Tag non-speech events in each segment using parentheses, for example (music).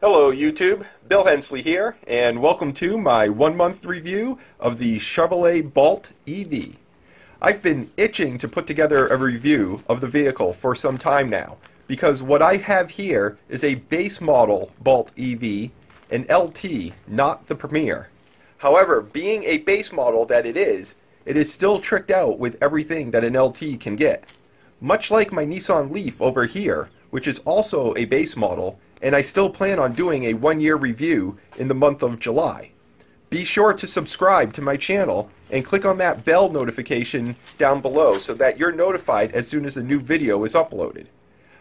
Hello YouTube, Bill Hensley here, and welcome to my one month review of the Chevrolet Bolt EV. I've been itching to put together a review of the vehicle for some time now, because what I have here is a base model Bolt EV, an LT, not the Premier. However, being a base model that it is, it is still tricked out with everything that an LT can get. Much like my Nissan Leaf over here, which is also a base model, and I still plan on doing a one year review in the month of July. Be sure to subscribe to my channel and click on that bell notification down below so that you're notified as soon as a new video is uploaded.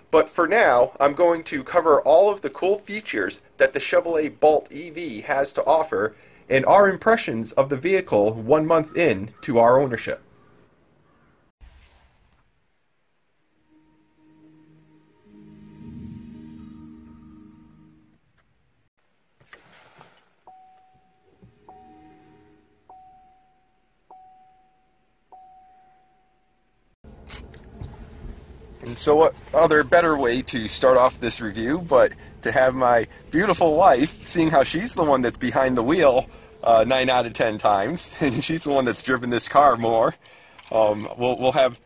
But for now, I'm going to cover all of the cool features that the Chevrolet Bolt EV has to offer and our impressions of the vehicle one month in to our ownership. So what other better way to start off this review but to have my beautiful wife, seeing how she's the one that's behind the wheel uh, nine out of ten times, (laughs) and she's the one that's driven this car more. Um, we'll, we'll have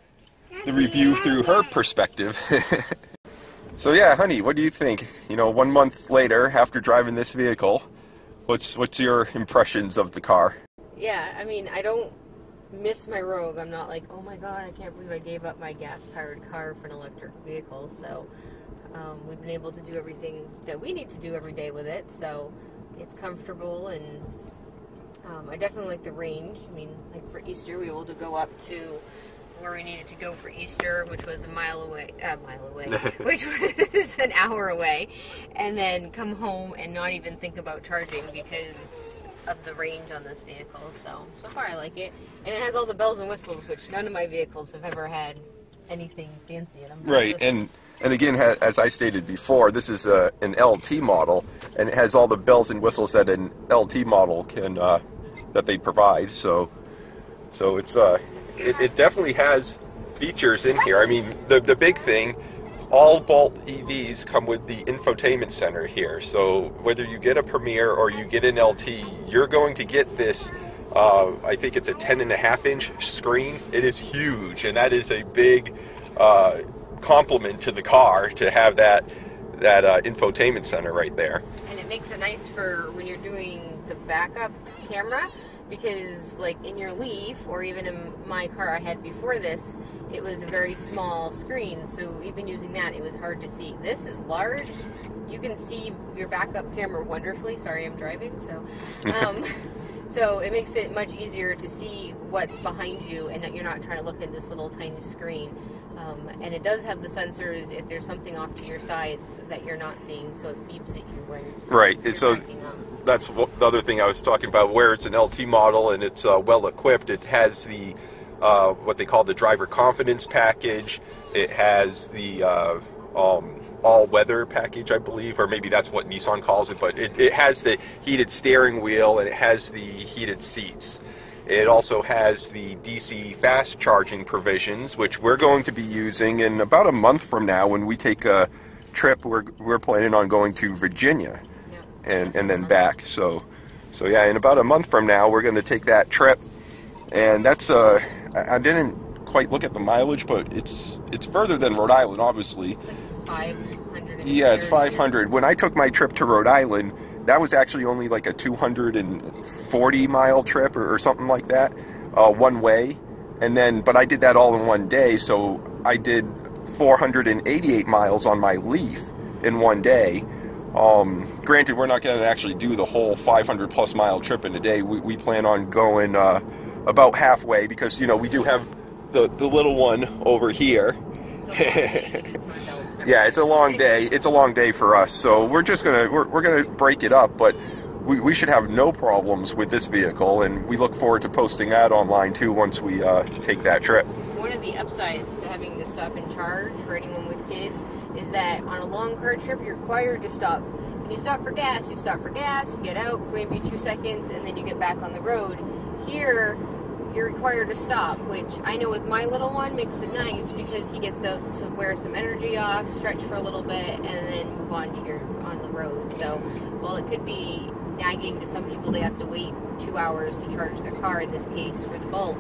the review through her perspective. (laughs) so yeah, honey, what do you think? You know, one month later after driving this vehicle, what's what's your impressions of the car? Yeah, I mean, I don't miss my Rogue. I'm not like, oh my god, I can't believe I gave up my gas-powered car for an electric vehicle. So um, we've been able to do everything that we need to do every day with it. So it's comfortable and um, I definitely like the range. I mean, like for Easter, we were able to go up to where we needed to go for Easter, which was a mile away, a uh, mile away, (laughs) which was an hour away, and then come home and not even think about charging because of the range on this vehicle. So so far I like it, and it has all the bells and whistles, which none of my vehicles have ever had anything fancy in them. Right, and and again, as I stated before, this is a, an LT model, and it has all the bells and whistles that an LT model can uh, that they provide. So so it's uh, it, it definitely has features in here. I mean, the the big thing all Bolt EVs come with the infotainment center here. So whether you get a Premier or you get an LT, you're going to get this. Uh, I think it's a 10 and a half inch screen. It is huge, and that is a big uh, compliment to the car to have that that uh, infotainment center right there. And it makes it nice for when you're doing the backup camera because, like in your Leaf or even in my car I had before this, it was a very small screen, so even using that, it was hard to see. This is large. You can see your backup camera wonderfully. Sorry, I'm driving, so. (laughs) Um, so it makes it much easier to see what's behind you and that you're not trying to look at this little tiny screen. Um, and it does have the sensors if there's something off to your sides that you're not seeing, so it beeps at you when. Right. so that's the other thing I was talking about. Where it's an LT model and it's uh, well equipped, it has the uh, what they call the driver confidence package. It has the uh, um, all-weather package, I believe, or maybe that's what Nissan calls it. But it, it has the heated steering wheel and it has the heated seats. It also has the DC fast charging provisions, which we're going to be using in about a month from now when we take a trip. We're, we're planning on going to Virginia and, and then back. So, so yeah, in about a month from now, we're going to take that trip. And that's uh, I, I didn't quite look at the mileage, but it's it's further than Rhode Island, obviously. Five hundred. Yeah, it's 500. When I took my trip to Rhode Island, that was actually only like a 240 mile trip or, or something like that, uh, one way. And then, but I did that all in one day, so I did 488 miles on my Leaf in one day. Um, granted, we're not going to actually do the whole 500 plus mile trip in a day. We, we plan on going. Uh, about halfway because you know we do have the the little one over here. (laughs) yeah, it's a long day. It's a long day for us, so we're just gonna we're, we're gonna break it up, but. We, we should have no problems with this vehicle, and we look forward to posting that online too once we uh, take that trip. One of the upsides to having to stop and charge for anyone with kids is that on a long car trip, you're required to stop. You stop for gas, you stop for gas, you get out for maybe two seconds, and then you get back on the road. Here, you're required to stop, which I know with my little one makes it nice because he gets to, to wear some energy off, stretch for a little bit, and then move on to your on the road. So while it could be nagging to some people, they have to wait two hours to charge their car. In this case, for the Bolt,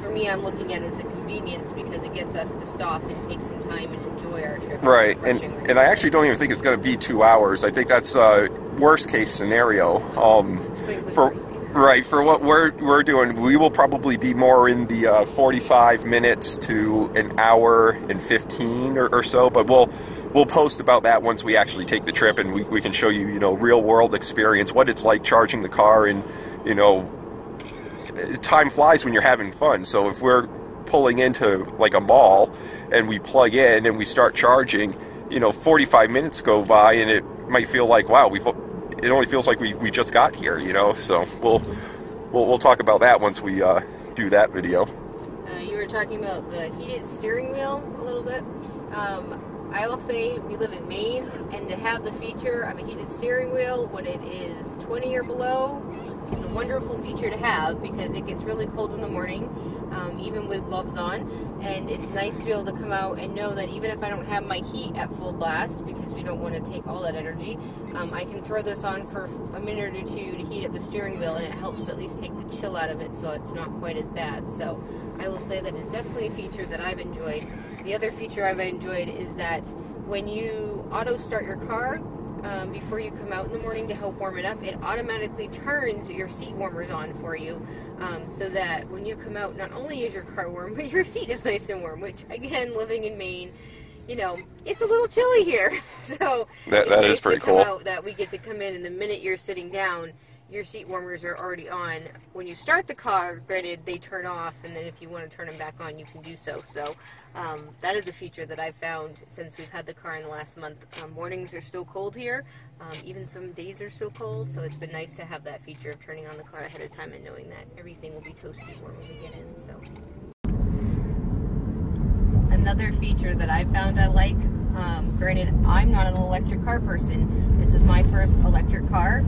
for me, I'm looking at it as a convenience because it gets us to stop and take some time and enjoy our trip. Right, and and I actually don't even think it's going to be two hours. I think that's a worst case scenario. Um, for right for what we're we're doing, we will probably be more in the uh, 45 minutes to an hour and 15 or, or so, but we'll we'll post about that once we actually take the trip and we, we can show you you know real world experience what it's like charging the car and you know time flies when you're having fun. So if we're pulling into like a mall and we plug in and we start charging, you know, 45 minutes go by and it might feel like, wow, we it only feels like we, we just got here, you know. So we'll we'll, we'll talk about that once we uh, do that video. Uh, you were talking about the heated steering wheel a little bit. Um, I will say we live in Maine, and to have the feature of a heated steering wheel when it is 20 or below is a wonderful feature to have because it gets really cold in the morning, um, even with gloves on. And it's nice to be able to come out and know that even if I don't have my heat at full blast, because we don't want to take all that energy, um, I can throw this on for a minute or two to heat up the steering wheel, and it helps at least take the chill out of it so it's not quite as bad. So I will say that is definitely a feature that I've enjoyed. The other feature I've enjoyed is that when you auto start your car, um, before you come out in the morning to help warm it up, it automatically turns your seat warmers on for you um, so that when you come out, not only is your car warm, (laughs) but your seat is nice and warm, which, again, living in Maine, you know, it's a little chilly here. (laughs) So that, that is pretty cool. that we get to come in, and the minute you're sitting down, your seat warmers are already on. When you start the car, granted, they turn off, and then if you want to turn them back on, you can do so. So um, that is a feature that I've found since we've had the car in the last month. Um, mornings are still cold here. Um, even some days are still cold, so it's been nice to have that feature of turning on the car ahead of time and knowing that everything will be toasty warm when we get in. So another feature that I found I liked. Um, granted, I'm not an electric car person. This is my first electric car.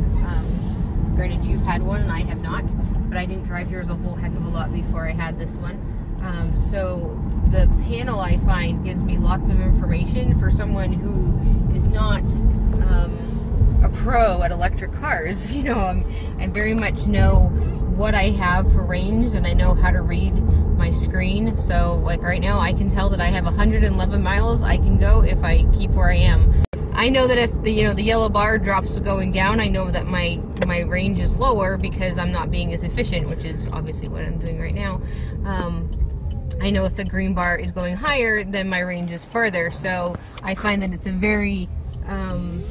Um, Granted, you've had one and I have not, but I didn't drive yours a whole heck of a lot before I had this one. Um, so the panel I find gives me lots of information for someone who is not um, a pro at electric cars. (laughs) You know, I'm, I very much know what I have for range and I know how to read my screen. So like right now I can tell that I have 111 miles I can go if I keep where I am. I know that if the you know the yellow bar drops going down, I know that my my range is lower because I'm not being as efficient, which is obviously what I'm doing right now. Um, I know if the green bar is going higher, then my range is further. So I find that it's a very um,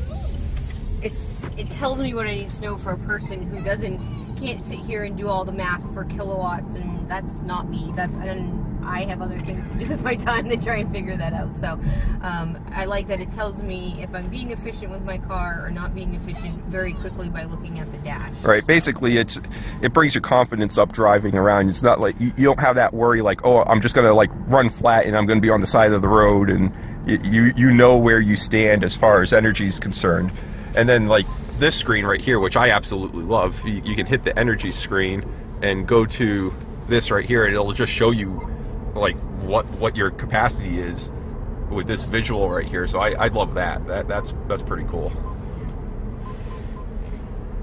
it's it tells me what I need to know for a person who doesn't can't sit here and do all the math for kilowatts, and that's not me. That's and I have other things to do (laughs) with my time than try and figure that out. So um, I like that it tells me if I'm being efficient with my car or not being efficient very quickly by looking at the dash. Right. Basically, it's it brings your confidence up driving around. It's not like you, you don't have that worry like, oh, I'm just gonna like run flat and I'm gonna be on the side of the road, and you you know where you stand as far as energy is concerned. And then like this screen right here, which I absolutely love, you, you can hit the energy screen and go to this right here, and it'll just show you like what what your capacity is with this visual right here. So I, I love that. That that's that's pretty cool.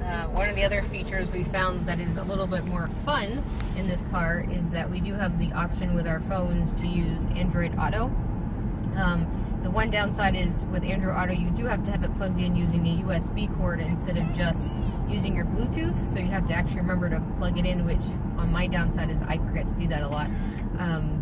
Uh, one of the other features we found that is a little bit more fun in this car is that we do have the option with our phones to use Android Auto. Um, the one downside is with Android Auto, you do have to have it plugged in using a USB cord instead of just using your Bluetooth. So you have to actually remember to plug it in, which on my downside is I forget to do that a lot. Um,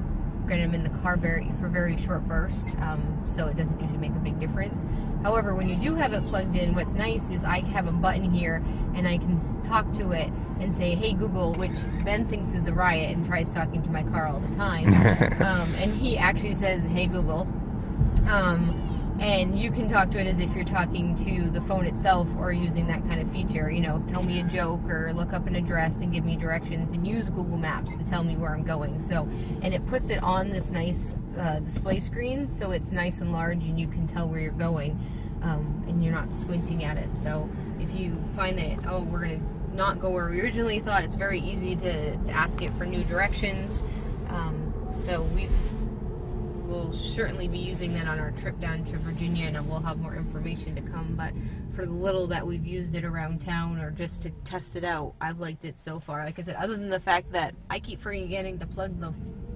granted, I'm in the car very for very short bursts, um, so it doesn't usually make a big difference. However, when you do have it plugged in, what's nice is I have a button here and I can talk to it and say, "Hey Google," which Ben thinks is a riot and tries talking to my car all the time, (laughs) um, and he actually says, "Hey Google." Um, and you can talk to it as if you're talking to the phone itself or using that kind of feature you know tell me a joke or look up an address and give me directions and use google maps to tell me where i'm going so and it puts it on this nice uh, display screen so it's nice and large and you can tell where you're going um, and you're not squinting at it so if you find that oh we're going to not go where we originally thought. It's very easy to, to ask it for new directions. Um, so we've we'll certainly be using that on our trip down to Virginia, and we'll have more information to come. But for the little that we've used it around town or just to test it out, I've liked it so far. Like I said, other than the fact that I keep forgetting to plug the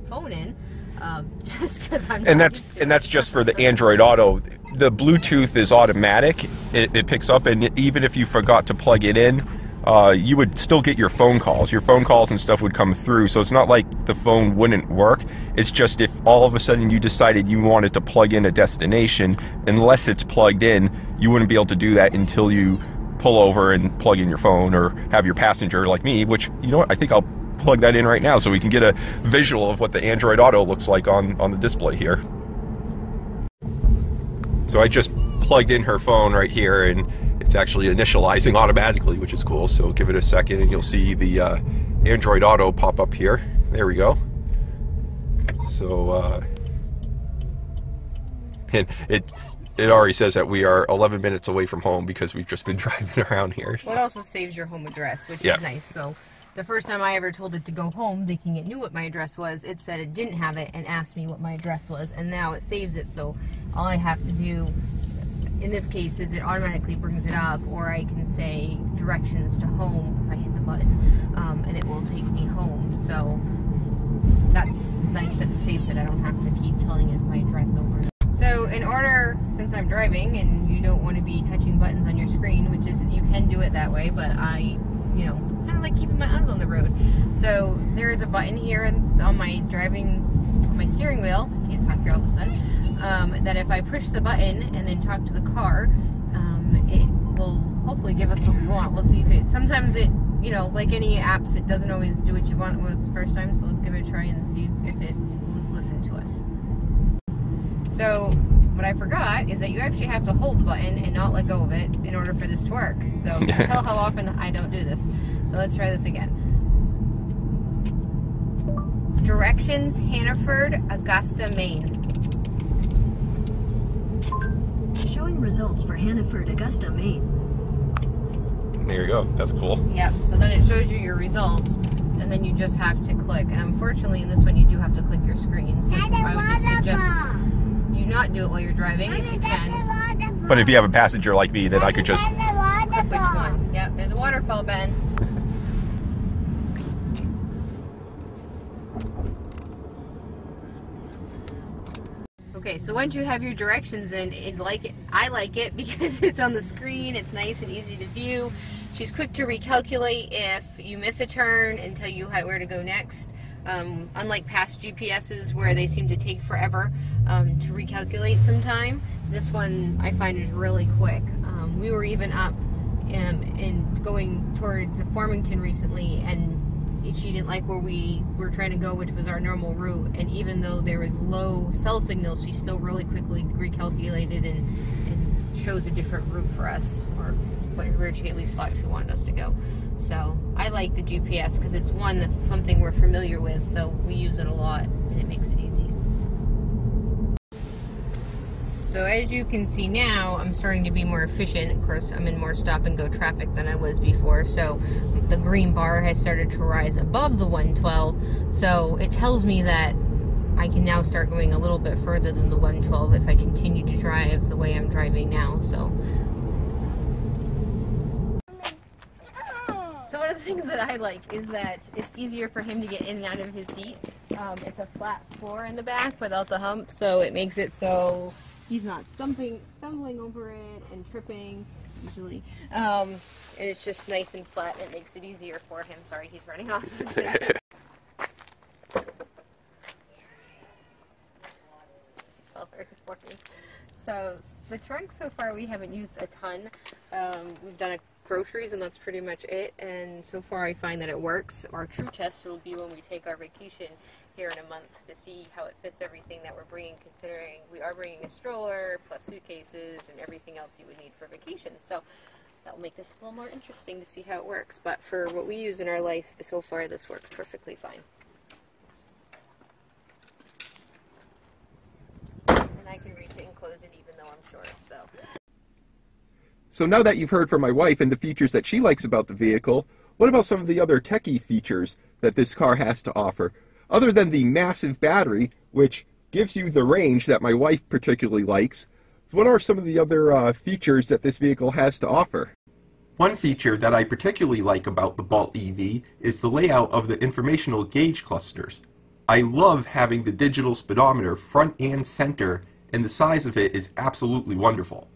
phone in, um, (laughs) just because I'm. and that's and that's just for the Android Auto. The Bluetooth is automatic; it, it picks up, and even if you forgot to plug it in, uh, you would still get your phone calls. Your phone calls and stuff would come through. So it's not like the phone wouldn't work. It's just if all of a sudden you decided you wanted to plug in a destination, unless it's plugged in, you wouldn't be able to do that until you pull over and plug in your phone or have your passenger like me. Which you know what? I think I'll plug that in right now so we can get a visual of what the Android Auto looks like on on the display here. So I just plugged in her phone right here and it's actually initializing automatically, which is cool. So give it a second and you'll see the uh, Android Auto pop up here. There we go. So, uh, and it it already says that we are 11 minutes away from home because we've just been (laughs) driving around here. Well, it also saves your home address, which Yeah. is nice. So the first time I ever told it to go home, thinking it knew what my address was, it said it didn't have it and asked me what my address was, and now it saves it. So all I have to do, in this case, is it automatically brings it up, or I can say directions to home if I hit the button, um, and it will take me home. So that's nice that it saves it. I don't have to keep telling it my address over. So in order, since I'm driving and you don't want to be touching buttons on your screen, which is you can do it that way, but I, you know, kind of like keeping my eyes on the road. So there is a button here on my driving, on my steering wheel. Can't talk here all of a sudden. Um, that if I push the button and then talk to the car, um, it will hopefully give us what we want. We'll see if it. Sometimes it, you know, like any apps, it doesn't always do what you want when it's first time. So let's give it a try and see if it will listen to us. So what I forgot is that you actually have to hold the button and not let go of it in order for this to work. So (laughs) tell how often I don't do this. So let's try this again. Directions, Hannaford, Augusta, Maine. Showing results for Hannaford, Augusta, Maine. There you go. That's cool. Yep, so then it shows you your results, and then you just have to click. And unfortunately, in this one, you do have to click your screen. So I would just suggest you not do it while you're driving if you can. But if you have a passenger like me, then I could just. Click which one. Yep, there's a waterfall, Ben. Okay, so once you have your directions in, it like it, I like it (laughs) because it's on the screen. It's nice and easy to view. She's quick to recalculate if you miss a turn and tell you how, where to go next. Um, unlike past GPSs where they seem to take forever um, to recalculate sometime, this one I find is really quick. Um, we were even up um, and going towards Farmington recently, and she didn't like where we were trying to go, which was our normal route. And even though there was low cell signal, she still really quickly recalculated and, and chose a different route for us, or where she at least thought she wanted us to go. So I like the GPS because it's one something we're familiar with, so we use it a lot, and it makes it easy. So as you can see now, I'm starting to be more efficient. Of course, I'm in more stop and go traffic than I was before. So the green bar has started to rise above the 112. So it tells me that I can now start going a little bit further than the 112 if I continue to drive the way I'm driving now. So So one of the things that I like is that it's easier for him to get in and out of his seat. Um, it's a flat floor in the back without the hump, so it makes it so he's not stumbling, stumbling over it and tripping usually. Um, and it's just nice and flat. and It makes it easier for him. Sorry, he's running off. It's all very important. So the trunk so far we haven't used a ton. Um, we've done a groceries and that's pretty much it. And so far I find that it works. Our true test will be when we take our vacation here in a month to see how it fits everything that we're bringing. Considering we are bringing a stroller plus suitcases and everything else you would need for vacation. So that will make this a little more interesting to see how it works. But for what we use in our life so far, this works perfectly fine. And I can reach it and close it even though I'm short. So. So now that you've heard from my wife and the features that she likes about the vehicle, what about some of the other techie features that this car has to offer? Other than the massive battery, which gives you the range that my wife particularly likes, what are some of the other uh, features that this vehicle has to offer? One feature that I particularly like about the Bolt EV is the layout of the informational gauge clusters. I love having the digital speedometer front and center, and the size of it is absolutely wonderful.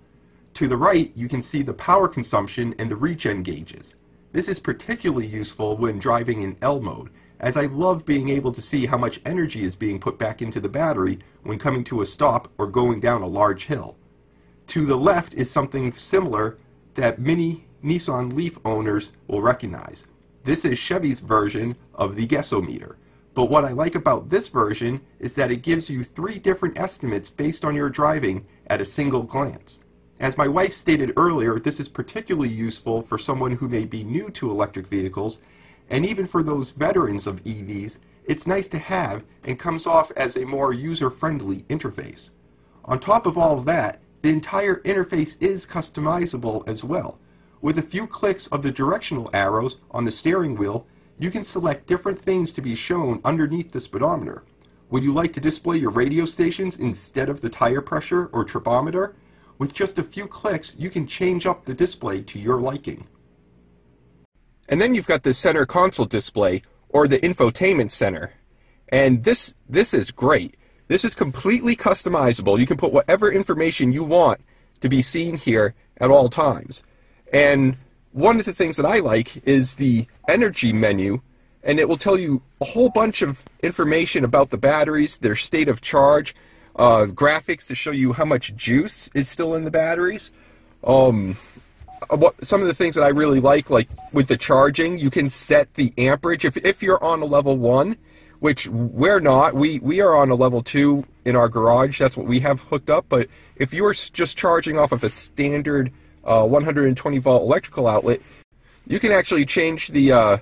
To the right, you can see the power consumption and the regen gauges. This is particularly useful when driving in L mode, as I love being able to see how much energy is being put back into the battery when coming to a stop or going down a large hill. To the left is something similar that many Nissan Leaf owners will recognize. This is Chevy's version of the Guessometer. But what I like about this version is that it gives you three different estimates based on your driving at a single glance. As my wife stated earlier, this is particularly useful for someone who may be new to electric vehicles, and even for those veterans of EVs, it's nice to have and comes off as a more user-friendly interface. On top of all of that, the entire interface is customizable as well. With a few clicks of the directional arrows on the steering wheel, you can select different things to be shown underneath the speedometer. Would you like to display your radio stations instead of the tire pressure or tripometer? With just a few clicks, you can change up the display to your liking. And then you've got the center console display, or the infotainment center. And this, this is great. This is completely customizable. You can put whatever information you want to be seen here at all times. And one of the things that I like is the energy menu, and it will tell you a whole bunch of information about the batteries, their state of charge, uh, graphics to show you how much juice is still in the batteries. Um, what, some of the things that I really like, like with the charging, you can set the amperage. If, if you're on a level one, which we're not, we, we are on a level two in our garage. That's what we have hooked up. But if you are just charging off of a standard uh, 120 volt electrical outlet, you can actually change the uh,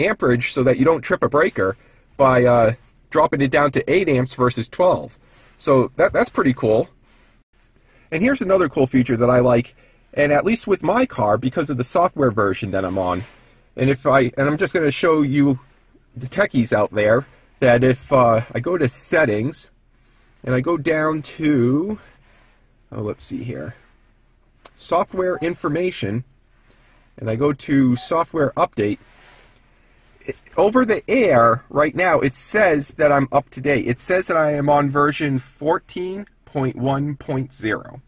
amperage so that you don't trip a breaker by uh, dropping it down to 8 amps versus 12. So that, that's pretty cool. And here's another cool feature that I like, and at least with my car, because of the software version that I'm on. And if I and I'm just going to show you the techies out there that if uh, I go to settings and I go down to oh let's see here software information and I go to software update over the air right now, it says that I'm up to date. It says that I am on version 14.1.0.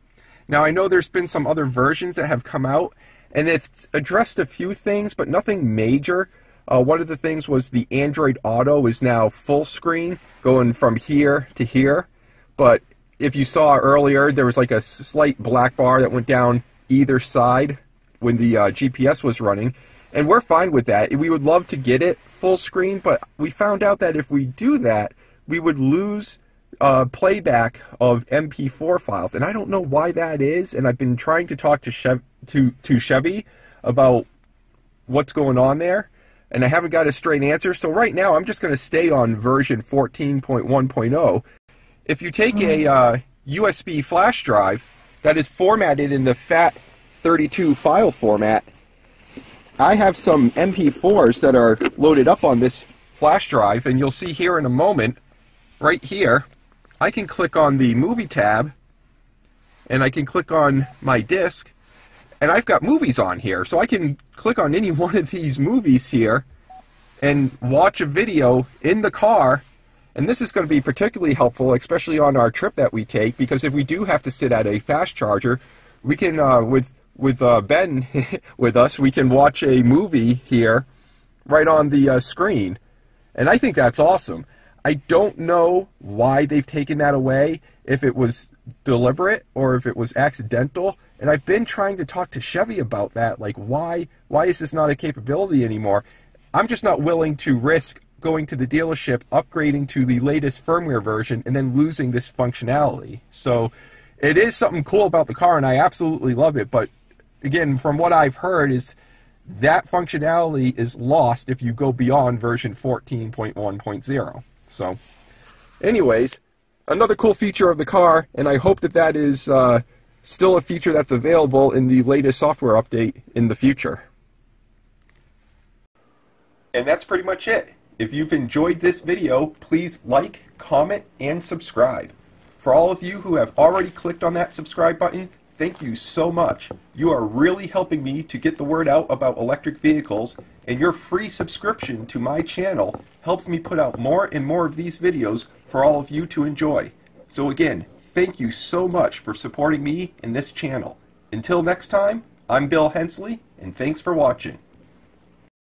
Now, I know there's been some other versions that have come out, and it's addressed a few things, but nothing major. Uh, one of the things was the Android Auto is now full screen, going from here to here. But if you saw earlier, there was like a slight black bar that went down either side when the uh, GPS was running and we're fine with that. We would love to get it full screen, but we found out that if we do that, we would lose uh, playback of MP4 files, and I don't know why that is. And I've been trying to talk to Chev- to to Chevy about what's going on there, and I haven't got a straight answer. So right now, I'm just going to stay on version 14.1.0. If you take a uh, USB flash drive that is formatted in the FAT32 file format I have some MP4s that are loaded up on this flash drive, and you'll see here in a moment, right here, I can click on the movie tab, and I can click on my disc, and I've got movies on here. So I can click on any (laughs) one of these movies here and watch a video in the car. And this is going to be particularly helpful, especially on our trip that we take, because if we do have to sit at a fast charger, we can, uh, with with uh, Ben (laughs) with us, we can watch a movie here right on the uh, screen. And I think that's awesome. I don't know why they've taken that away, if it was deliberate or if it was accidental. And I've been trying to talk to Chevy about that. Like, why, why is this not a capability anymore? I'm just not willing to risk going to the dealership, upgrading to the latest firmware version, and then losing this functionality. So it is something cool about the car, and I absolutely love it. But again, from what I've heard, is that functionality is lost if you go beyond version 14.1.0. So, anyways, another cool feature of the car, and I hope that that is uh, still a feature that's available in the latest software update in the future. And that's pretty much it. If you've enjoyed this video, please like, comment, and subscribe. For all of you who have already clicked on that subscribe button, thank you so much. You are really helping me to get the word out about electric vehicles, and your free subscription to my channel helps me put out more and more of these videos for all of you to enjoy. So again, thank you so much for supporting me in this channel. Until next time, I'm Bill Hensley, and thanks for watching.